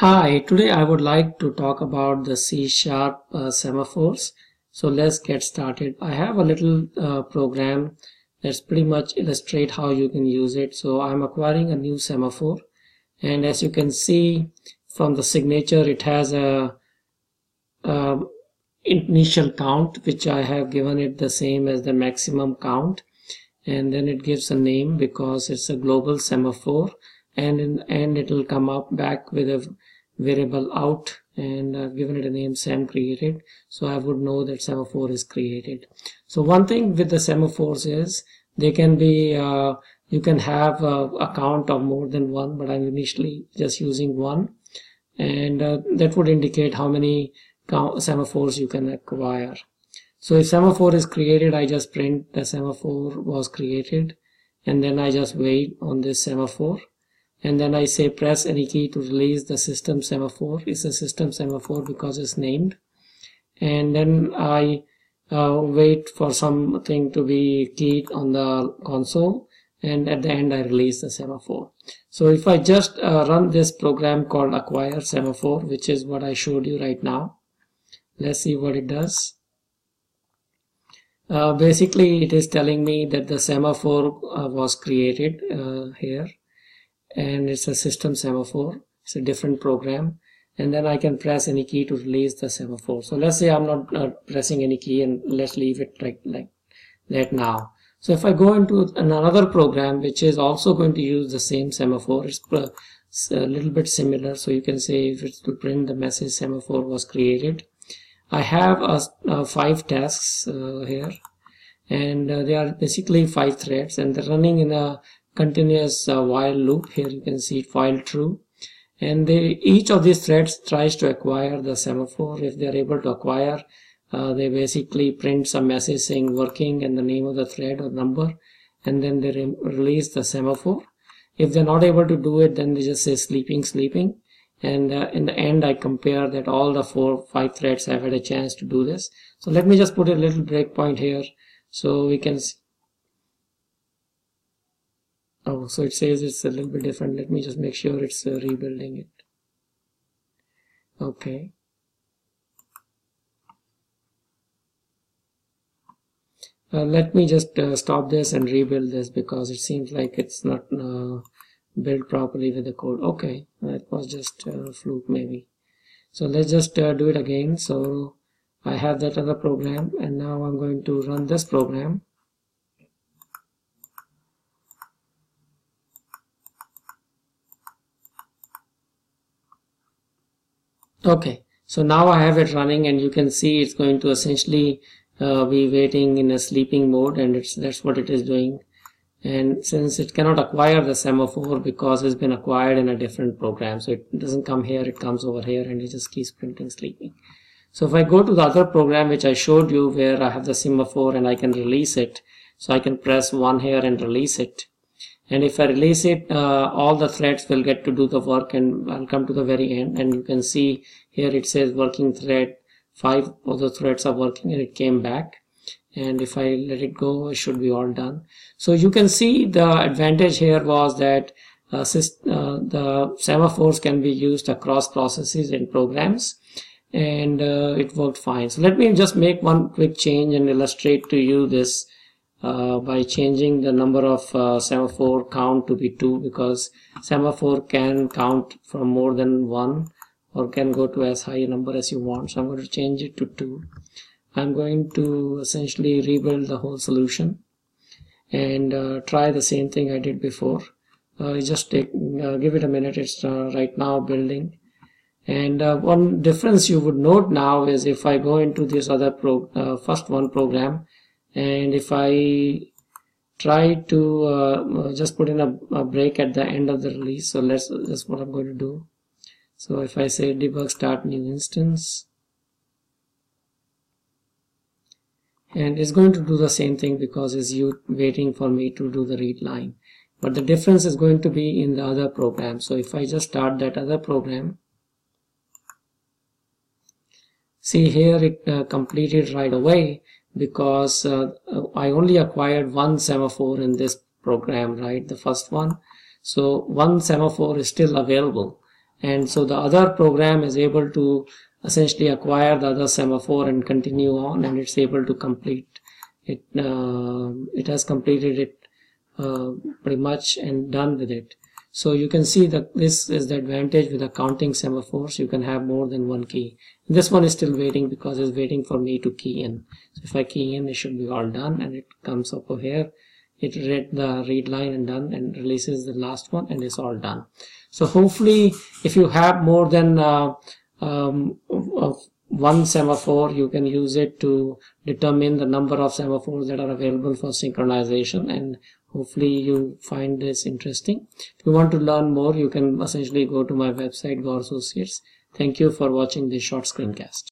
Hi, today I would like to talk about the C sharp uh, semaphores. So let's get started. I have a little uh, program that's pretty much illustrate how you can use it. So I'm acquiring a new semaphore and as you can see from the signature it has a, a initial count which I have given it the same as the maximum count and then it gives a name because it's a global semaphore and in, and it will come up back with a variable out and I've given it a name sem created. So I would know that semaphore is created. So one thing with the semaphores is they can be uh, you can have a, a, count of more than one but I'm initially just using one. And uh, that would indicate how many semaphores you can acquire. So if semaphore is created I just print the semaphore was created. And then I just wait on this semaphore and then I say press any key to release the system semaphore. It's a system semaphore because it's named. And then I uh, wait for something to be keyed on the console. And at the end I release the semaphore. So if I just uh, run this program called acquire semaphore which is what I showed you right now let's see what it does. Uh, basically it is telling me that the semaphore uh, was created uh, here and it's a system semaphore. It's a different program. And then I can press any key to release the semaphore. So let's say I'm not uh, pressing any key and let's leave it like like that now. So if I go into another program which is also going to use the same semaphore it's, a little bit similar. So you can say if it's to print the message semaphore was created. I have a, a five tasks uh, here. And uh, they are basically five threads and they're running in a continuous uh, while loop. Here you can see while true. And they each of these threads tries to acquire the semaphore. If they are able to acquire uh, they basically print some message saying working and the name of the thread or number and then they re release the semaphore. If they're not able to do it then they just say sleeping sleeping. And uh, in the end I compare that all the four five threads have had a chance to do this. So let me just put a little breakpoint here so we can oh so it says it's a little bit different. Let me just make sure it's uh, rebuilding it. Okay. Uh, let me just uh, stop this and rebuild this because it seems like it's not uh, built properly with the code. Okay. That was just a fluke maybe. So let's just uh, do it again. So I have that other program and now I'm going to run this program okay. So now I have it running and you can see it's going to essentially uh, be waiting in a sleeping mode and it's that's what it is doing. And since it cannot acquire the semaphore because it's been acquired in a different program so it doesn't come here it comes over here and it just keeps printing sleeping. So if I go to the other program which I showed you where I have the semaphore and I can release it so I can press one here and release it and if I release it uh, all the threads will get to do the work and I'll come to the very end. And you can see here it says working thread five of the threads are working and it came back. And if I let it go it should be all done. So you can see the advantage here was that uh, uh, the semaphores can be used across processes and programs. And uh, it worked fine. So let me just make one quick change and illustrate to you this uh, by changing the number of uh, semaphore count to be 2 because semaphore can count from more than 1 or can go to as high a number as you want. So I'm going to change it to 2 I'm going to essentially rebuild the whole solution and uh, try the same thing I did before. Uh, just take uh, give it a minute. It's right now building. And one difference you would note now is if I go into this other pro first one program and if I try to uh, just put in a, a, break at the end of the release so let's that's what I'm going to do. So if I say debug start new instance and it's going to do the same thing because it's you waiting for me to do the read line. But the difference is going to be in the other program. So if I just start that other program see here it uh, completed right away because uh, I only acquired one semaphore in this program right the first one. So one semaphore is still available. And so the other program is able to essentially acquire the other semaphore and continue on and it's able to complete it uh, it has completed it uh, pretty much and done with it so you can see that this is the advantage with the counting semaphores. You can have more than one key. This one is still waiting because it's waiting for me to key in. So if I key in it should be all done and it comes up over here. It read the read line and done and releases the last one and it's all done. So hopefully if you have more than uh, um, one semaphore you can use it to determine the number of semaphores that are available for synchronization and hopefully you find this interesting. If you want to learn more you can essentially go to my website Gaur Associates. Thank you for watching this short screencast